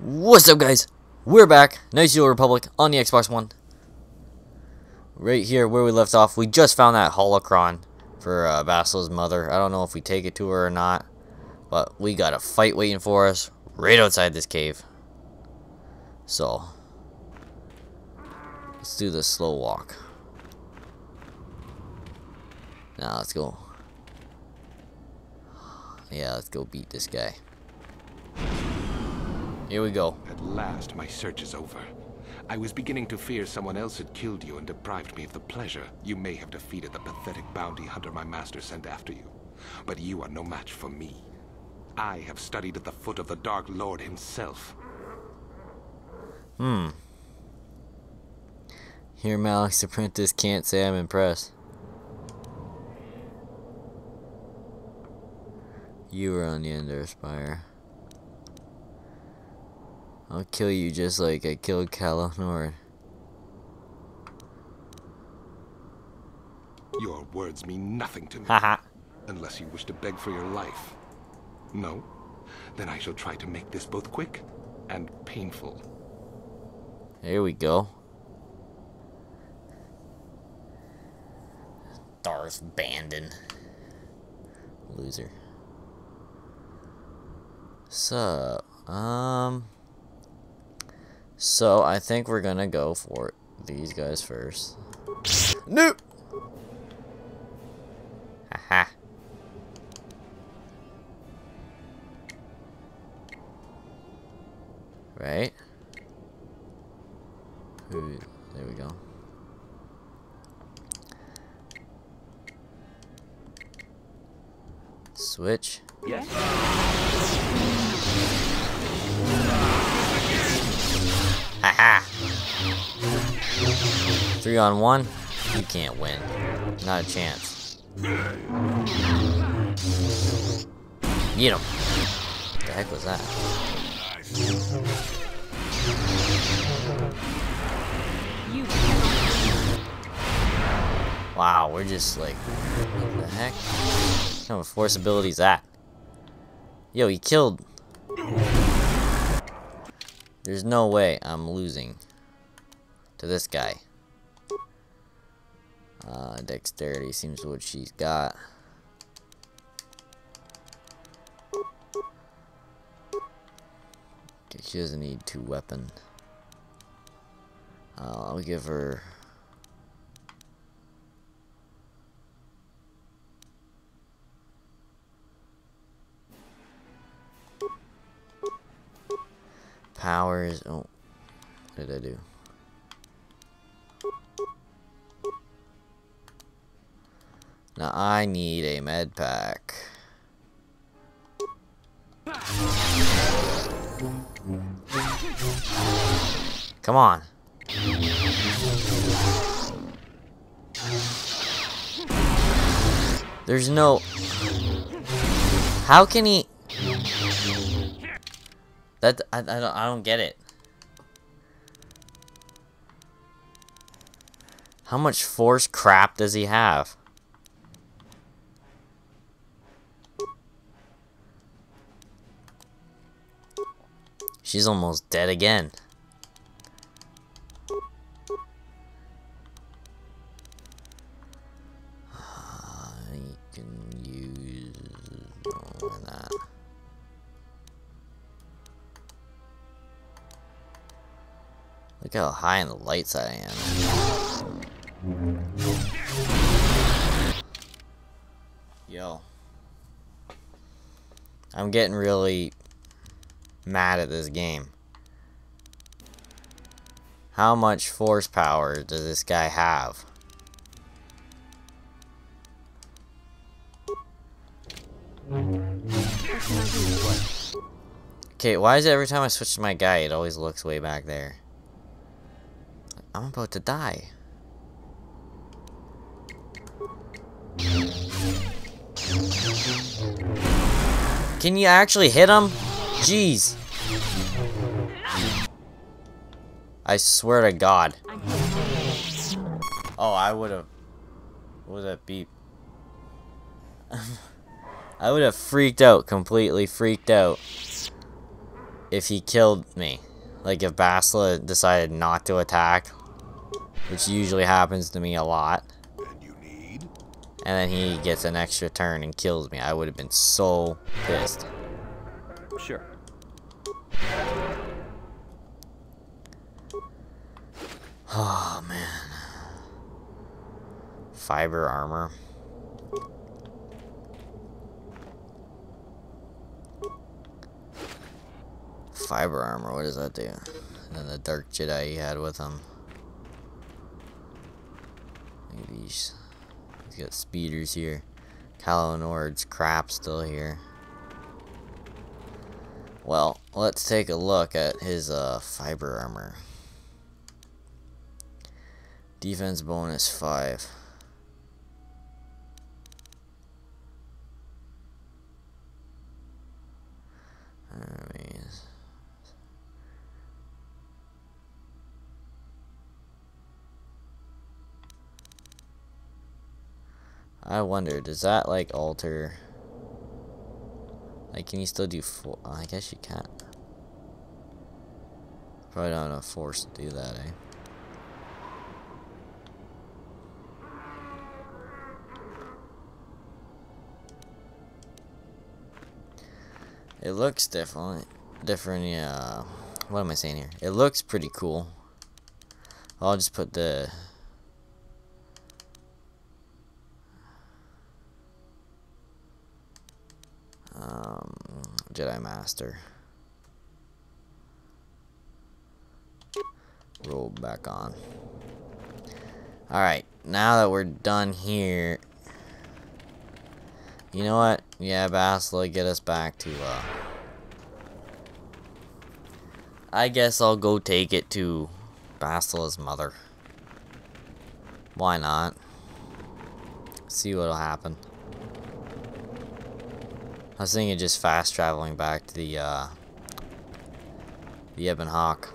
What's up guys? We're back, Knights of Republic on the Xbox One. Right here where we left off, we just found that holocron for uh, mother. I don't know if we take it to her or not, but we got a fight waiting for us right outside this cave. So, let's do the slow walk. Now let's go. Yeah, let's go beat this guy. Here we go. At last, my search is over. I was beginning to fear someone else had killed you and deprived me of the pleasure you may have defeated the pathetic bounty hunter my master sent after you. But you are no match for me. I have studied at the foot of the Dark Lord himself. Hmm. Here, Malak's Apprentice can't say I'm impressed. You were on the Endar Spire. I'll kill you just like I killed Calo Nord. Your words mean nothing to me. Unless you wish to beg for your life. No? Then I shall try to make this both quick and painful. Here we go. Darth Bandon. Loser. So, um... So, I think we're gonna go for these guys first. Nope! On one? You can't win. Not a chance. Get him. What the heck was that? Wow, we're just like, what the heck? What kind of force ability is that? Yo, he killed. There's no way I'm losing to this guy. Uh, dexterity seems what she's got. Okay, she doesn't need two weapon. Uh, I'll give her. Powers. Oh, what did I do? Now I need a med pack. Come on. There's no... How can he... That I, I don't I don't get it. How much force crap does he have? She's almost dead again. Look how high in the lights I am. Yo. I'm getting really mad at this game. How much force power does this guy have? Okay, why is it every time I switch to my guy, it always looks way back there? I'm about to die. Can you actually hit him? Jeez. I swear to God. Oh, I would have. What was that beep? I would have freaked out, completely freaked out, if he killed me. Like if Bastila decided not to attack, which usually happens to me a lot. And you need? And then he gets an extra turn and kills me. I would have been so pissed. Oh man. Fiber armor. Fiber armor, what does that do? And then the Dark Jedi he had with him. Maybe he's, he's got speeders here. Calo Nord's crap still here. Well, let's take a look at his uh, fiber armor. Defense bonus 5. I wonder, does that like alter? Like, can you still do four? Oh, I guess you can't. Probably don't have enough force to do that, eh? It looks different. Different, yeah. What am I saying here? It looks pretty cool. I'll just put the um, Jedi Master. Roll back on. Alright, now that we're done here, you know what? Yeah, Bastila, get us back to, uh... I guess I'll go take it to Bastila's mother. Why not? See what'll happen. I was thinking just fast traveling back to the, uh... The Ebon Hawk.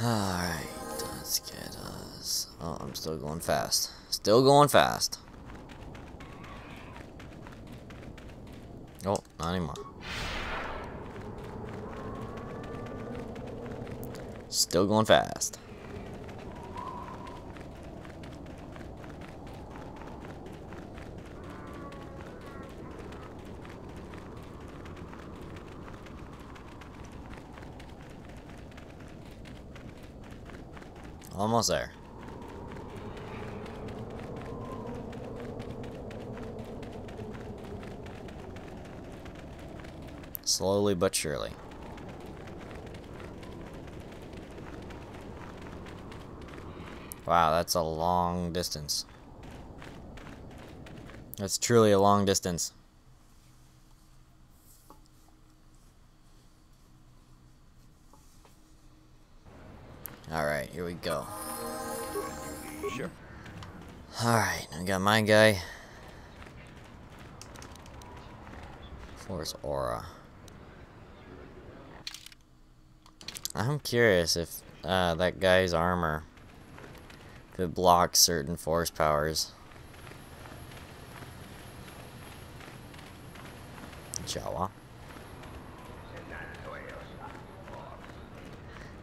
Alright, let's get us. Oh, I'm still going fast. Still going fast. Oh, not anymore. Still going fast. Almost there. Slowly but surely. Wow, that's a long distance. That's truly a long distance. Alright, here we go. Sure. Alright, I got my guy. Force Aura. I'm curious if uh, that guy's armor, if it blocks certain force powers. Jawa.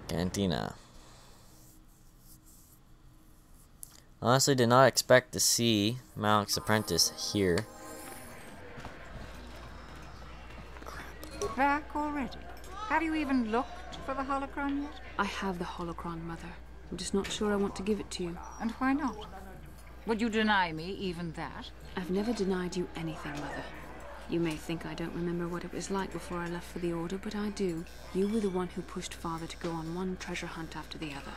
Cantina. Honestly, did not expect to see Malak's apprentice here. Back already? Have you even looked for the holocron yet? I have the holocron, Mother. I'm just not sure I want to give it to you. And why not? Would you deny me even that? I've never denied you anything, Mother. You may think I don't remember what it was like before I left for the Order, but I do. You were the one who pushed Father to go on one treasure hunt after the other.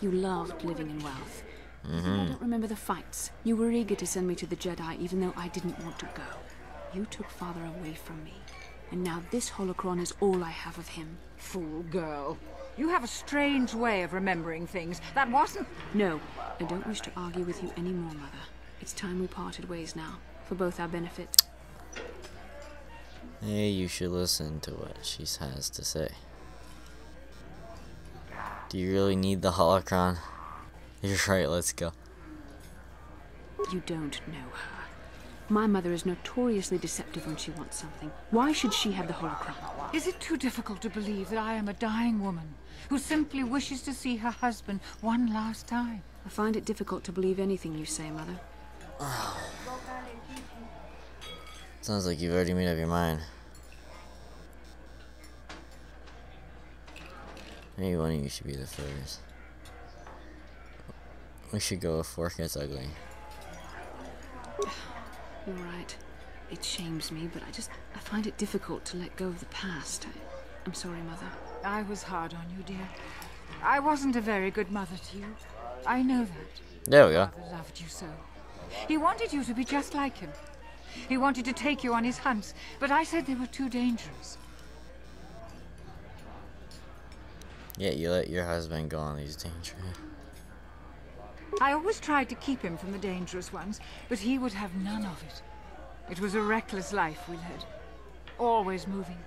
You loved living in wealth. I mm-hmm. don't remember the fights. You were eager to send me to the Jedi even though I didn't want to go. You took Father away from me. And now this holocron is all I have of him. Fool girl. You have a strange way of remembering things. That wasn't. No, I don't wish to argue with you anymore, Mother. It's time we parted ways now, for both our benefit. Hey, you should listen to what she has to say. Do you really need the holocron? You're right, let's go. You don't know her. My mother is notoriously deceptive when she wants something. Why should she have the holocron? Is it too difficult to believe that I am a dying woman who simply wishes to see her husband one last time? I find it difficult to believe anything you say, Mother. Sounds like you've already made up your mind. Maybe one of you should be the first. We should go if Fork gets ugly. You're right. It shames me, but I just I find it difficult to let go of the past. I, I'm sorry, Mother. I was hard on you, dear. I wasn't a very good mother to you. I know that. There we go. Father loved you so. He wanted you to be just like him. He wanted to take you on his hunts, but I said they were too dangerous. Yeah, you let your husband go on these dangerous. I always tried to keep him from the dangerous ones, but he would have none of it. It was a reckless life we led. Always moving.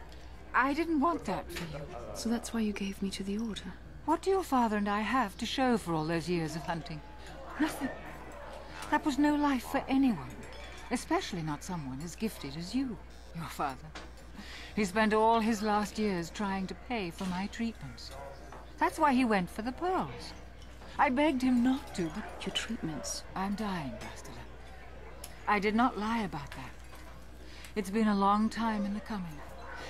I didn't want that for you. So that's why you gave me to the Order. What do your father and I have to show for all those years of hunting? Nothing. That was no life for anyone. Especially not someone as gifted as you, your father. He spent all his last years trying to pay for my treatments. That's why he went for the pearls. I begged him not to, but Your treatments. I'm dying, Bastila. I did not lie about that. It's been a long time in the coming,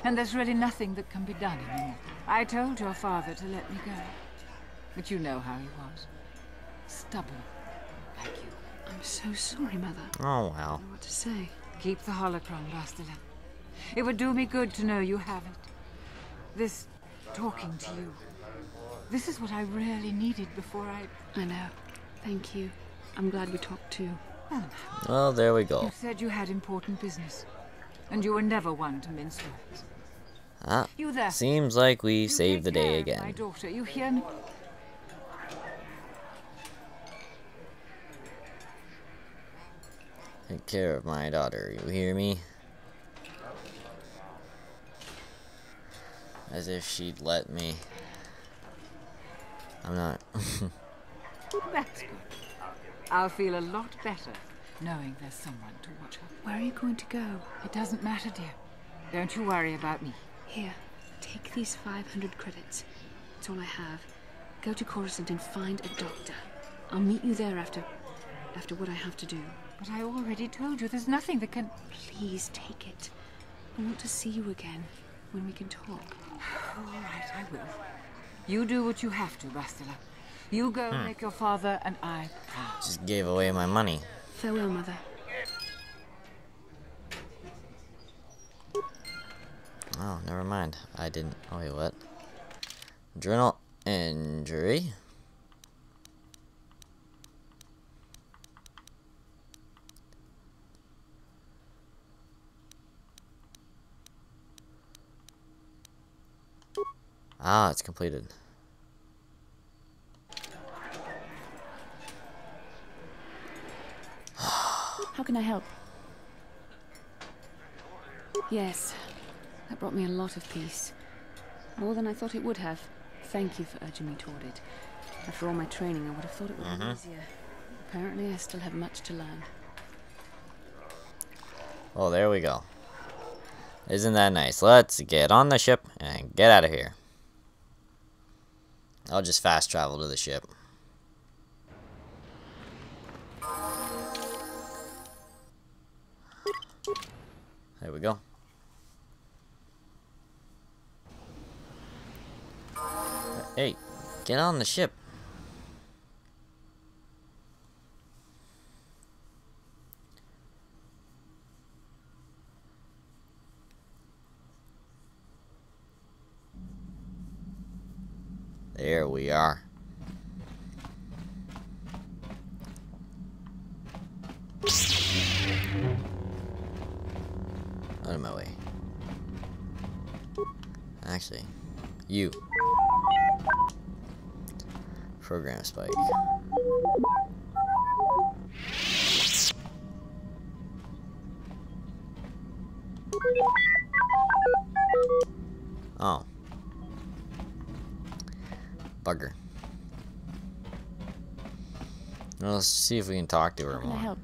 and there's really nothing that can be done anymore. I told your father to let me go, but you know how he was. Stubborn, like you. I'm so sorry, Mother. Oh, I Oh don't wow. know what to say. Keep the holocron, Bastila. It would do me good to know you have it. This talking to you. This is what I really needed before I... I know. Thank you. I'm glad we talked too. Well, Well, there we go. you said you had important business. And you were never one to mince words. Ah, You there. seems like we You saved the day care of My again. daughter, you hear me? Take care of my daughter, you hear me? As if she'd let me. I'm not. That's good. I'll feel a lot better knowing there's someone to watch her. Where are you going to go? It doesn't matter, dear. Don't you worry about me. Here, take these 500 credits. It's all I have. Go to Coruscant and find a doctor. I'll meet you there after. after what I have to do. But I already told you there's nothing that can... Please take it. I want to see you again when we can talk. All right, I will. You do what you have to, Bastila. You go make your father and I proud. Just gave away my money. Farewell, Mother. Oh, never mind. I didn't. Oh, wait, what? Adrenal injury. Ah, it's completed. How can I help? Yes, that brought me a lot of peace. More than I thought it would have. Thank you for urging me toward it. After all my training, I would have thought it would be mm-hmm. easier. Apparently, I still have much to learn. Oh, there we go. Isn't that nice? Let's get on the ship and get out of here. I'll just fast travel to the ship. There we go. Hey, get on the ship. Oh. Bugger. Well, let's see if we can talk to her Can I more. help?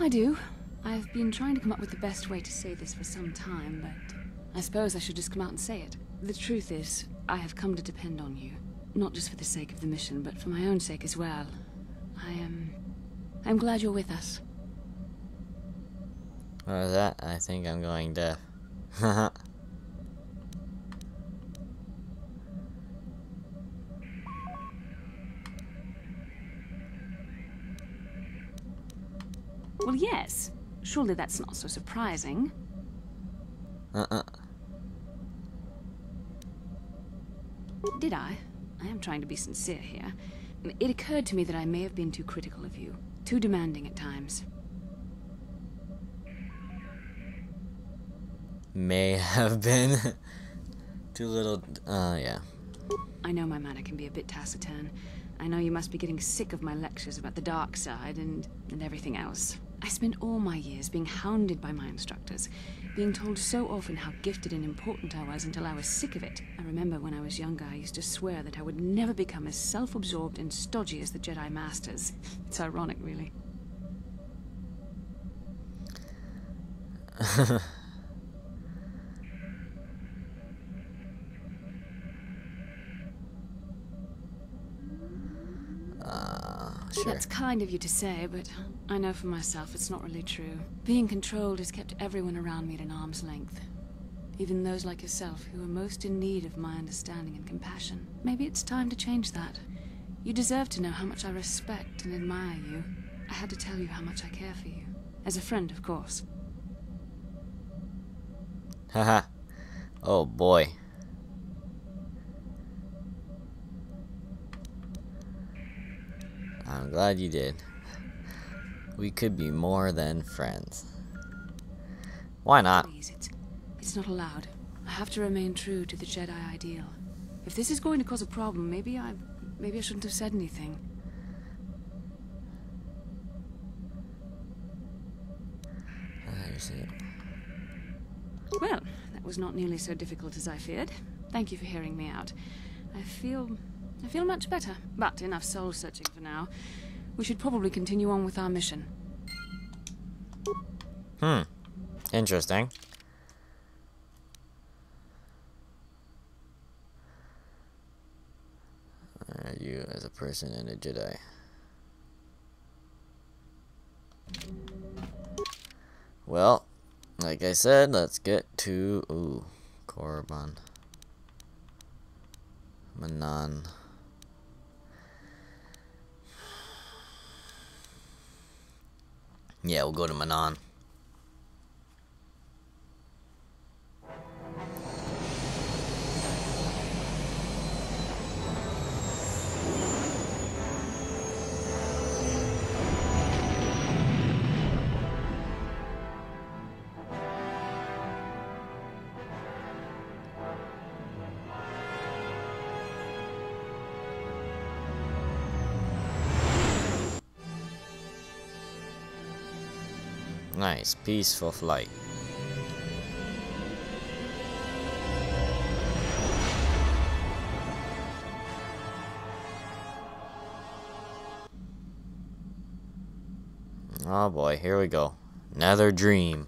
I do. I've been trying to come up with the best way to say this for some time, but I suppose I should just come out and say it. The truth is, I have come to depend on you. Not just for the sake of the mission, but for my own sake as well. I am. I'm glad you're with us. What was that? I think I'm going deaf. Well, yes. Surely that's not so surprising. uh-uh. Did I? I am trying to be sincere here. It occurred to me that I may have been too critical of you, too demanding at times. May have been. Too little. Uh, yeah. I know my manner can be a bit taciturn. I know you must be getting sick of my lectures about the dark side and, and everything else. I spent all my years being hounded by my instructors, being told so often how gifted and important I was until I was sick of it. I remember when I was younger, I used to swear that I would never become as self absorbed and stodgy as the Jedi Masters. It's ironic, really. Uh, sure. That's kind of you to say, but I know for myself it's not really true. Being controlled has kept everyone around me at an arm's length. Even those like yourself who are most in need of my understanding and compassion. Maybe it's time to change that. You deserve to know how much I respect and admire you. I had to tell you how much I care for you. As a friend, of course. Haha. oh boy. I'm glad you did. We could be more than friends. Why not? Please, it's, it's not allowed. I have to remain true to the Jedi ideal. If this is going to cause a problem, maybe I, maybe I shouldn't have said anything. I see. Well, that was not nearly so difficult as I feared. Thank you for hearing me out. I feel. I feel much better. But enough soul searching for now. We should probably continue on with our mission. Hmm. Interesting. Are you as a person and a Jedi? Well, like I said, let's get to ooh, Korriban. Manaan. Yeah, we'll go to Manaan. Nice, peaceful flight. Oh ah, boy, here we go. Another dream.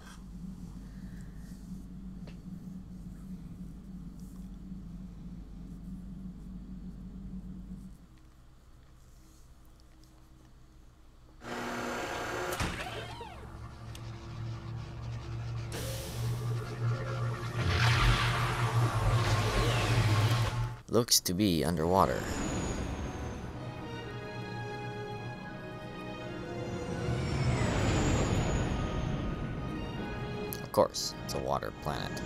Looks to be underwater. Of course, it's a water planet.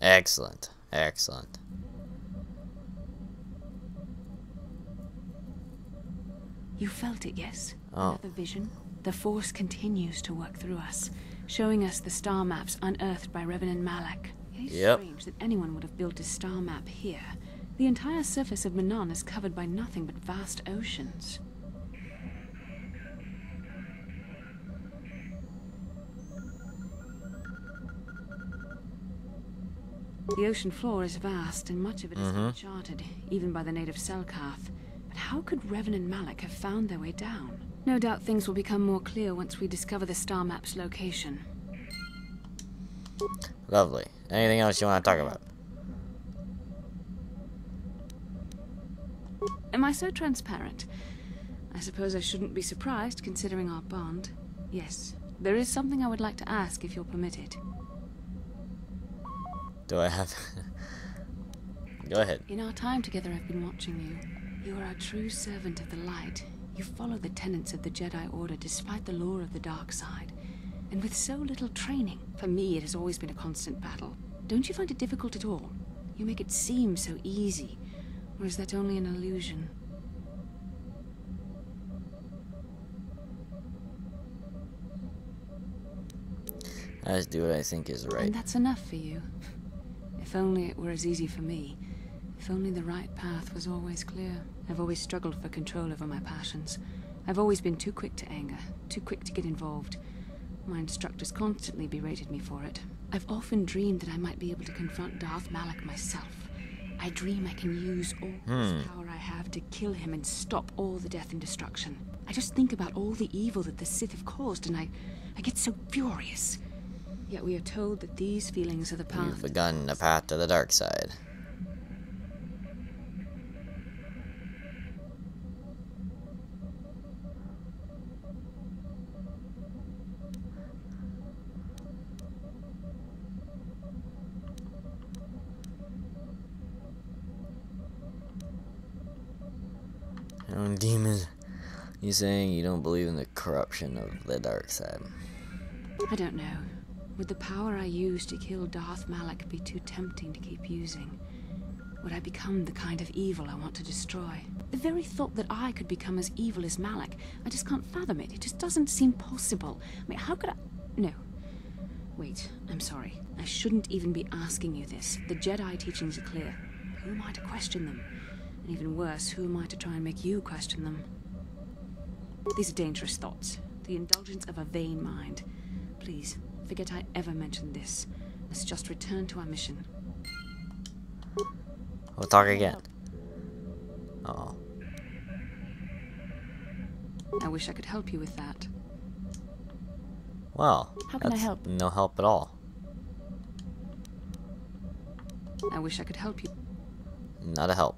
Excellent, excellent. You felt it, yes? Oh. Another vision? The Force continues to work through us. showing us the star maps unearthed by Revan and Malak. It is Yep. strange that anyone would have built a star map here. The entire surface of Manaan is covered by nothing but vast oceans. The ocean floor is vast, and much of it is uncharted, mm-hmm. even by the native Selkath. But how could Revan and Malak have found their way down? No doubt things will become more clear once we discover the star map's location. Lovely. Anything else you want to talk about? Am I so transparent? I suppose I shouldn't be surprised considering our bond. Yes, there is something I would like to ask if you'll permit it. Do I have... Go ahead. In our time together, I've been watching you. You are a true servant of the light. You follow the tenets of the Jedi Order despite the lure of the dark side. And with so little training, for me, it has always been a constant battle. Don't you find it difficult at all? You make it seem so easy. Or is that only an illusion? I just do what I think is right. And that's enough for you. If only it were as easy for me. If only the right path was always clear. I've always struggled for control over my passions. I've always been too quick to anger, too quick to get involved. My instructors constantly berated me for it. I've often dreamed that I might be able to confront Darth Malak myself. I dream I can use all this hmm. power I have to kill him and stop all the death and destruction. I just think about all the evil that the Sith have caused and I, I get so furious. Yet we are told that these feelings are the path. You've begun the path to the dark side. Your own demons. You saying you don't believe in the corruption of the dark side? I don't know. Would the power I use to kill Darth Malak be too tempting to keep using? Would I become the kind of evil I want to destroy? The very thought that I could become as evil as Malak, I just can't fathom it. It just doesn't seem possible. I mean, how could I. No. Wait, I'm sorry. I shouldn't even be asking you this. The Jedi teachings are clear. Who am I to question them? And even worse, who am I to try and make you question them? These are dangerous thoughts. The indulgence of a vain mind. Please, forget I ever mentioned this. Let's just return to our mission. We'll talk again. Oh. I wish I could help you with that. Well, How can I that's help? no help at all. I wish I could help you. Not a help.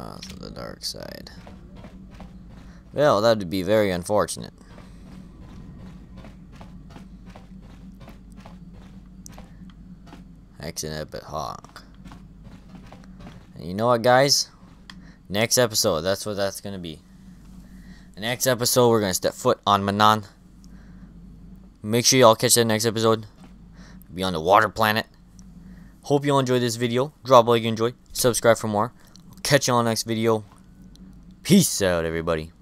To the dark side. Well, that would be very unfortunate. Accident at Hawk. And you know what, guys? Next episode, that's what that's gonna be. The next episode, we're gonna step foot on Manaan. Make sure y'all catch that next episode. Be on the water planet. Hope you all enjoyed this video. Drop a like you enjoyed. Subscribe for more. Catch you on next video. Peace out, everybody.